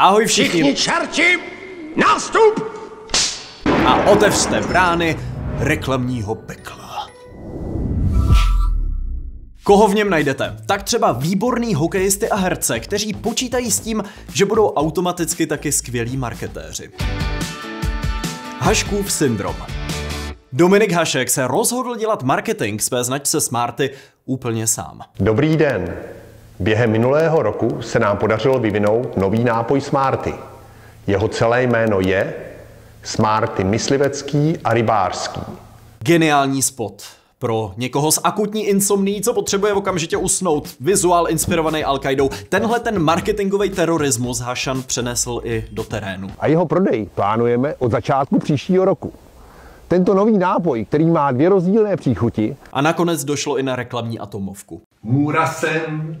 Ahoj všichni. Všichni čerti, nástup! A otevřte brány reklamního pekla. Koho v něm najdete? Tak třeba výborný hokejisty a herce, kteří počítají s tím, že budou automaticky taky skvělí marketéři. Haškův syndrom. Dominik Hašek se rozhodl dělat marketing své značce Smarty úplně sám. Dobrý den. Během minulého roku se nám podařilo vyvinout nový nápoj Smarty. Jeho celé jméno je Smarty myslivecký a rybářský. Geniální spot. Pro někoho s akutní insomní, co potřebuje okamžitě usnout, vizuál inspirovaný al qaidou tenhle ten marketingový terorismus Hašan přenesl i do terénu. A jeho prodej plánujeme od začátku příštího roku. Tento nový nápoj, který má dvě rozdílné příchuti, A nakonec došlo i na reklamní atomovku. Můra sem,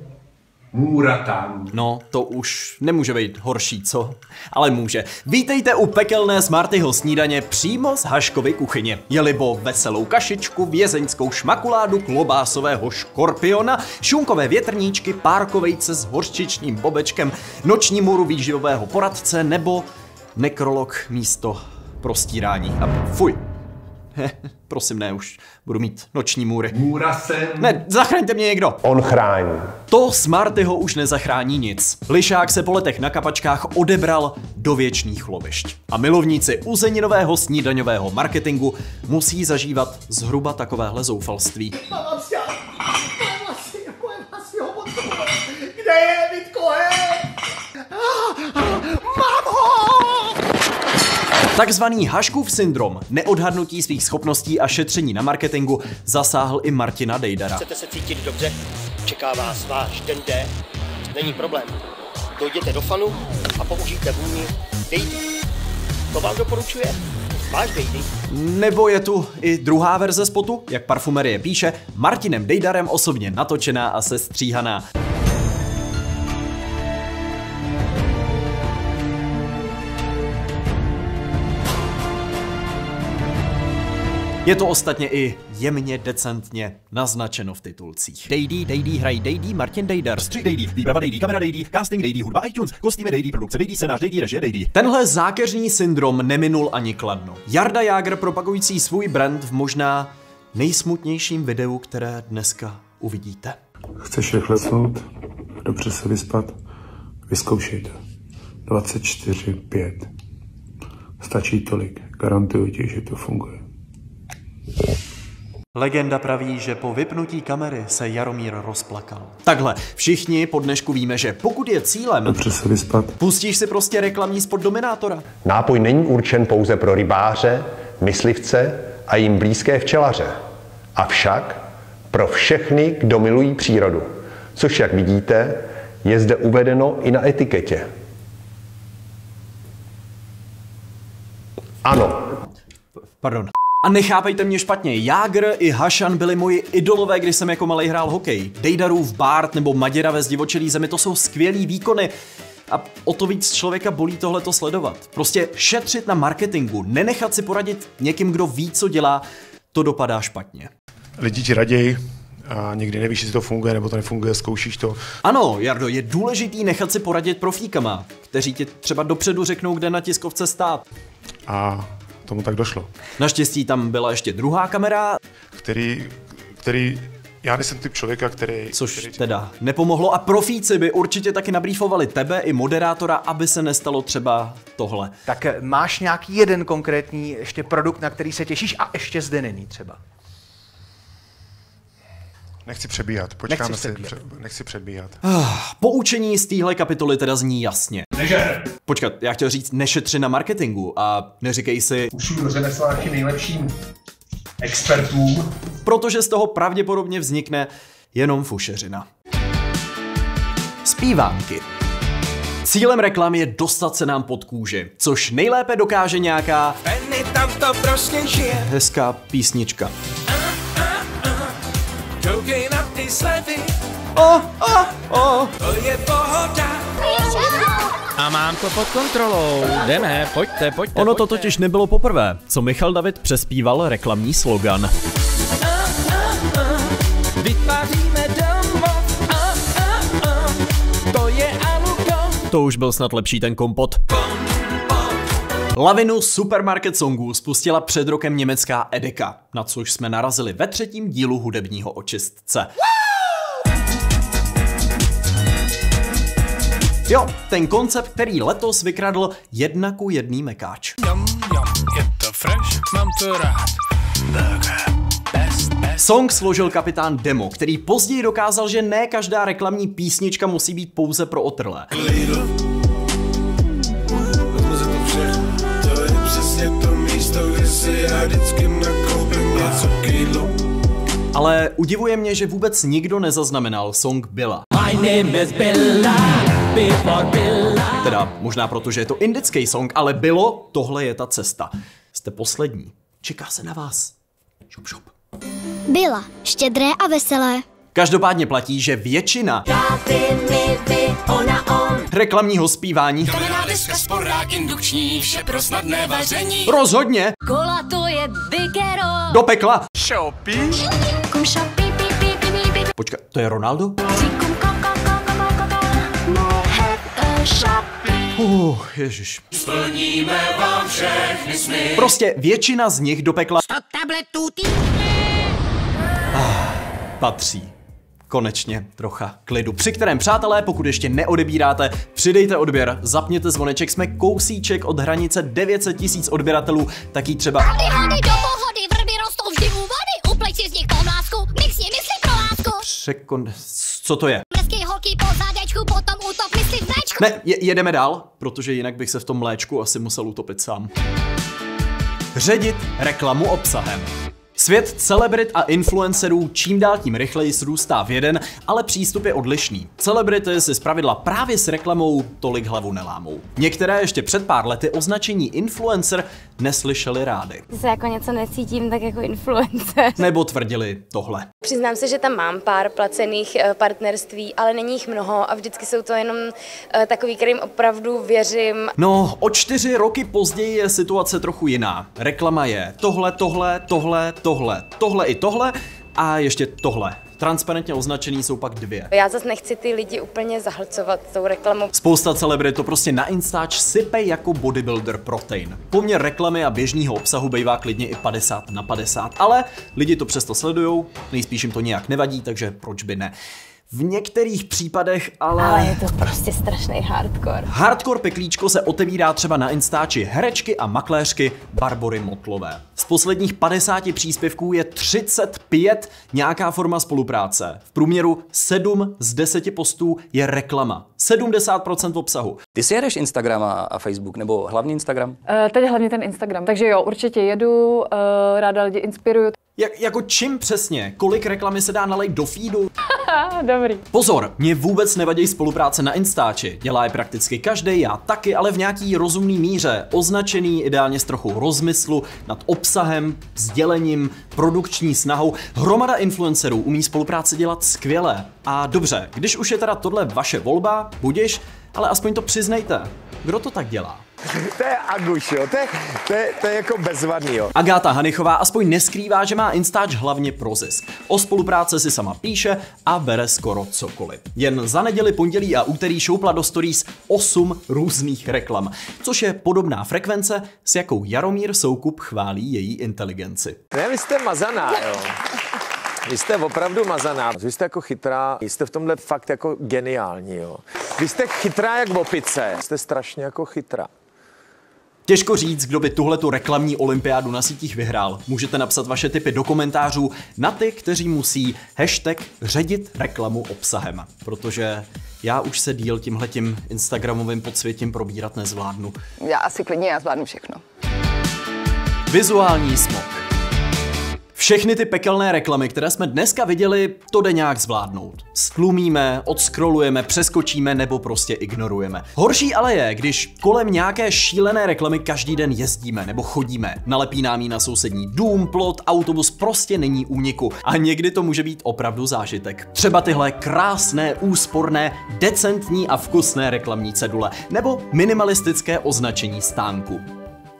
můra tam. No, to už nemůže být horší, co? Ale může. Vítejte u pekelné Smartyho snídaně přímo z Haškovy kuchyně. Jelibo veselou kašičku, vězeňskou šmakuládu, klobásového škorpiona, šunkové větrníčky, párkovejce s horčičním bobečkem, noční moru výživového poradce nebo nekrolog místo prostírání. A fuj. Prosím, ne, už budu mít noční můry. Můra sem. Ne, zachraňte mě někdo! on chrání. To Smartyho už nezachrání nic. Lišák se po letech na kapačkách odebral do věčných lovišť. A milovníci uzeninového snídaňového marketingu musí zažívat zhruba takovéhle zoufalství. Mám si, moje vlasy, moje vlasy ho potřebuje. Kde je, Vítko, he? Mám ho! Takzvaný Haškův syndrom, neodhadnutí svých schopností a šetření na marketingu zasáhl i Martina Dejdara. Chcete se cítit dobře? Čeká vás váš den D. Není problém. Dojděte do fanu a použijte vůni Dejdy. To vám doporučuje váš Dejdy. Nebo je tu i druhá verze spotu, jak parfumerie píše, Martinem Dejdarem osobně natočená a sestříhaná. Je to ostatně i jemně decentně naznačeno v titulcích. Dejdy, Dejdy, hrají Dejdy, Martin Dejdar, střih Dejdy, výprava Dejdy, kamera Dejdy, casting Dejdy, hudba iTunes, kostýmy Dejdy, produkce Dejdy, scénář Dejdy, režie Dejdy. Tenhle zákeřný syndrom neminul ani kladno. Jarda Jágr propagující svůj brand v možná nejsmutnějším videu, které dneska uvidíte. Chceš rychle snout? Dobře se vyspat? Vyzkoušej to. 24-5. Stačí tolik. Garantuju ti, že to funguje. Legenda praví, že po vypnutí kamery se Jaromír rozplakal. Takhle, všichni po dnešku víme, že pokud je cílem, Dobře se vyspat? pustíš si prostě reklamní spot Dominátora. Nápoj není určen pouze pro rybáře, myslivce a jim blízké včelaře. Avšak pro všechny, kdo milují přírodu. Což, jak vidíte, je zde uvedeno i na etiketě. Ano, Pardon. A nechápejte mě špatně, Jágr i Hašan byli moji idolové, když jsem jako malý hrál hokej. Dejdarův Bart nebo Maděra ve zdivočelý zemi, to jsou skvělý výkony. A o to víc člověka bolí tohleto sledovat. Prostě šetřit na marketingu, nenechat si poradit někým, kdo ví, co dělá, to dopadá špatně. Lidi ti raději a někdy nevíš, jestli to funguje nebo to nefunguje, zkoušíš to. Ano, Jardo, je důležitý nechat si poradit profíkama, kteří ti třeba dopředu řeknou, kde na tiskovce stát. A tomu tak došlo. Naštěstí tam byla ještě druhá kamera, Který, který já nejsem typ člověka, který... což který, teda nepomohlo a profíci by určitě taky nabrýfovali tebe i moderátora, aby se nestalo třeba tohle. Tak eh, máš nějaký jeden konkrétní ještě produkt, na který se těšíš a ještě zde není třeba. Nechci přebíhat, počkáme Nechci si, předbíhat. pře- nechci předbíhat. Poučení z téhle kapitoly teda zní jasně. Nežer. Počkat, já chtěl říct nešetři na marketingu a neříkej si, Ušlu do řemesla nejlepším expertům. protože z toho pravděpodobně vznikne jenom fušeřina. Zpívánky. Cílem reklam je dostat se nám pod kůži, což nejlépe dokáže nějaká Penny tam to prostě žije. hezká písnička. Koukej na ty slevy, O, o, o. to je pohoda. A mám to pod kontrolou. Jdeme, pojďte, pojďte. Ono to pojďte. totiž nebylo poprvé, co Michal David přespíval reklamní slogan. Vytváříme domov, a, a, a. to je Aluko. To už byl snad lepší ten kompot. Lavinu supermarket songů spustila před rokem německá Edeka, na což jsme narazili ve třetím dílu hudebního očistce. Jo, ten koncept, který letos vykradl jedna ku jedný mekáč. Je to fresh, mám to rád. Burger. Song složil kapitán Demo, který později dokázal, že ne každá reklamní písnička musí být pouze pro otrlé. Lidl. Já vždycky nakoupím něco k jídlu. Ale udivuje mě, že vůbec nikdo nezaznamenal song Billa. My name is Billa, before Billa. Teda možná proto, že je to indický song, ale bylo, tohle je ta cesta. Jste poslední. Čeká se na vás. Šup, šup. Byla štědré a veselé. Každopádně platí, že většina Ty, my, vy, ona, on. reklamního zpívání Kamená deska, sporák, indukční, vše pro snadné vaření. rozhodně Kola to je bigero. do pekla. Počkej, to je Ronaldo? Uh, ježiš. Splníme vám všechny sny. Prostě většina z nich do pekla Tabletů ty. patří. Konečně trocha klidu. Při kterém, přátelé, pokud ještě neodebíráte, přidejte odběr, zapněte zvoneček, jsme kousíček od hranice 900 tisíc odběratelů, tak jí třeba Hody, hody, do pohody, vrby rostou vždy u vody. Upleć si z nich pomlásku, mix je mysli pro lásku. překon... Co to je? Mrzký holky po zadečku, potom útok mysli v mléčku. Ne, je, jedeme dál, protože jinak bych se v tom mléčku asi musel utopit sám. Ředit reklamu obsahem. Svět celebrit a influencerů čím dál tím rychleji srůstá v jeden, ale přístup je odlišný. Celebrity si zpravidla právě s reklamou tolik hlavu nelámou. Některé ještě před pár lety označení influencer neslyšeli rády. se jako něco necítím, tak jako influencer. Nebo tvrdili tohle. Přiznám se, že tam mám pár placených eh, partnerství, ale není jich mnoho a vždycky jsou to jenom eh, takový, kterým opravdu věřím. No, o čtyři roky později je situace trochu jiná. Reklama je tohle, tohle, tohle, tohle, tohle i tohle a ještě tohle. Transparentně označený jsou pak dvě. Já zase nechci ty lidi úplně zahlcovat tou reklamou. Spousta celebrit to prostě na Instač sype jako bodybuilder protein. Poměr reklamy a běžného obsahu bývá klidně i 50 na 50, ale lidi to přesto sledujou, nejspíš jim to nějak nevadí, takže proč by ne. V některých případech ale... Ale je to prostě strašný hardcore. Hardcore peklíčko se otevírá třeba na Instači herečky a makléřky Barbory Motlové. Z posledních 50 příspěvků je 35 nějaká forma spolupráce. V průměru 7 z 10 postů je reklama. 70% obsahu. Ty si jedeš Instagram a, a Facebook, nebo hlavně Instagram? Uh, teď hlavně ten Instagram, takže jo, určitě jedu, uh, ráda lidi inspiruju. Jak, jako čím přesně? Kolik reklamy se dá nalejt do feedu? Dobrý. Pozor, mě vůbec nevadí spolupráce na Instači. Dělá je prakticky každý, já taky, ale v nějaký rozumný míře. Označený ideálně s trochou rozmyslu nad obsahem, sdělením, produkční snahou. Hromada influencerů umí spolupráce dělat skvěle. A dobře, když už je teda tohle vaše volba, budiš, ale aspoň to přiznejte. Kdo to tak dělá? To je Aguš, jo. To je, to je, to je jako bezvadný, jo. Agáta Hanichová aspoň neskrývá, že má Instač hlavně pro zisk. O spolupráce si sama píše a bere skoro cokoliv. Jen za neděli, pondělí a úterý šoupla do stories 8 různých reklam, což je podobná frekvence, s jakou Jaromír Soukup chválí její inteligenci. Ne, vy jste mazaná, jo. Vy jste opravdu mazaná. Vy jste jako chytrá, jste v tomhle fakt jako geniální, jo. Vy jste chytrá jak opice. Jste strašně jako chytrá. Těžko říct, kdo by tuhle tu reklamní olympiádu na sítích vyhrál. Můžete napsat vaše tipy do komentářů na ty, kteří musí hashtag ředit reklamu obsahem, protože já už se díl tímhletím Instagramovým podsvětím probírat nezvládnu. Já asi klidně, já zvládnu všechno. Vizuální smog. Všechny ty pekelné reklamy, které jsme dneska viděli, to jde nějak zvládnout. Stlumíme, odskrolujeme, přeskočíme nebo prostě ignorujeme. Horší ale je, když kolem nějaké šílené reklamy každý den jezdíme nebo chodíme. Nalepí nám ji na sousední dům, plot, autobus, prostě není úniku. A někdy to může být opravdu zážitek. Třeba tyhle krásné, úsporné, decentní a vkusné reklamní cedule nebo minimalistické označení stánku.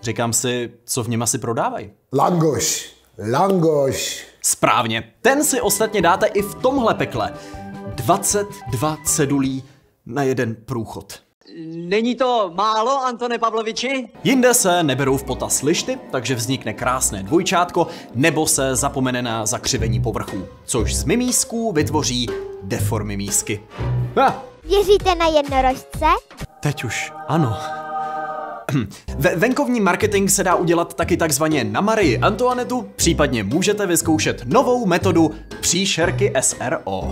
Říkám si, co v něm asi prodávají. Langoš. Langoš. Správně. Ten si ostatně dáte i v tomhle pekle. 22 cedulí na jeden průchod. Není to málo, Antone Pavloviči? Jinde se neberou v potaz lišty, takže vznikne krásné dvojčátko, nebo se zapomene na zakřivení povrchů, což z mimísků vytvoří deformy mísky. Ah, Věříte na jednorožce? teď už ano. Ve venkovní marketing se dá udělat taky takzvaně na Marii Antoinetu, případně můžete vyzkoušet novou metodu příšerky SRO.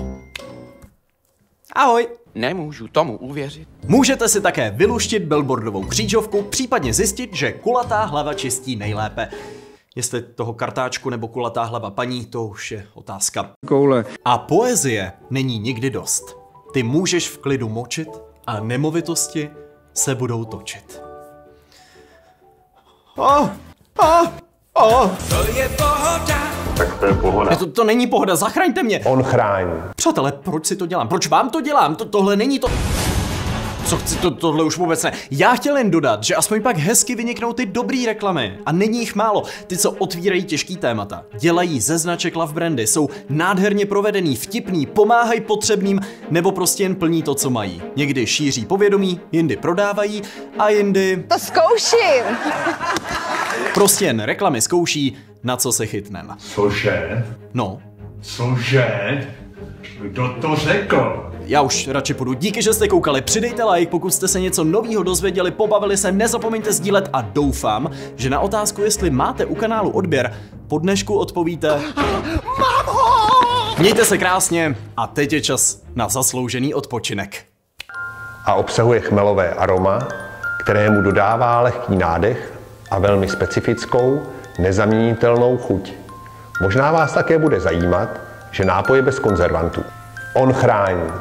Ahoj! Nemůžu tomu uvěřit. Můžete si také vyluštit billboardovou křížovku, případně zjistit, že kulatá hlava čistí nejlépe. Jestli toho kartáčku nebo kulatá hlava paní, to už je otázka. Koule. A poezie není nikdy dost. Ty můžeš v klidu močit a nemovitosti se budou točit. Oh, oh, oh. To je pohoda. Tak to je pohoda. Ne, to, to není pohoda, zachraňte mě. On chrání. Přátelé, proč si to dělám? Proč vám to dělám? To, tohle není to... Co chci, to, tohle už vůbec ne. Já chtěl jen dodat, že aspoň pak hezky vyniknou ty dobrý reklamy. A není jich málo. Ty, co otvírají těžký témata. Dělají ze značek love brandy, jsou nádherně provedený, vtipný, pomáhají potřebným, nebo prostě jen plní to, co mají. Někdy šíří povědomí, jindy prodávají a jindy... To zkouším. Prostě jen reklamy zkouší, na co se chytnem. Cože? No, Cože? Kdo to řekl? Já už radši půjdu. Díky, že jste koukali. Přidejte like, pokud jste se něco nového dozvěděli, pobavili se, nezapomeňte sdílet a doufám, že na otázku, jestli máte u kanálu odběr, po dnešku odpovíte. Mějte se krásně a teď je čas na zasloužený odpočinek. A obsahuje chmelové aroma, které mu dodává lehký nádech a velmi specifickou, nezaměnitelnou chuť. Možná vás také bude zajímat, že nápoj je bez konzervantů. On chrání.